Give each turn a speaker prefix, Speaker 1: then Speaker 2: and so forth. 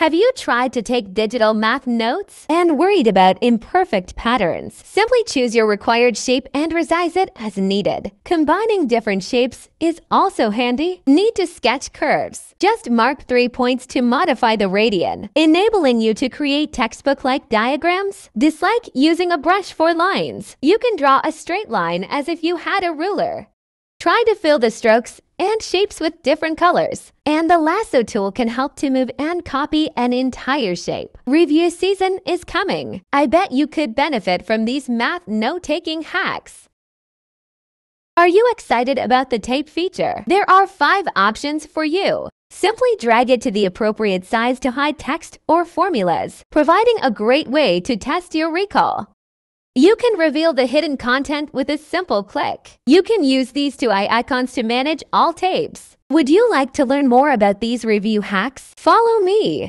Speaker 1: Have you tried to take digital math notes and worried about imperfect patterns? Simply choose your required shape and resize it as needed. Combining different shapes is also handy. Need to sketch curves? Just mark three points to modify the radian, enabling you to create textbook-like diagrams. Dislike using a brush for lines? You can draw a straight line as if you had a ruler. Try to fill the strokes and shapes with different colors. And the lasso tool can help to move and copy an entire shape. Review season is coming. I bet you could benefit from these math note-taking hacks. Are you excited about the tape feature? There are five options for you. Simply drag it to the appropriate size to hide text or formulas, providing a great way to test your recall. You can reveal the hidden content with a simple click. You can use these two eye icons to manage all tapes. Would you like to learn more about these review hacks? Follow me.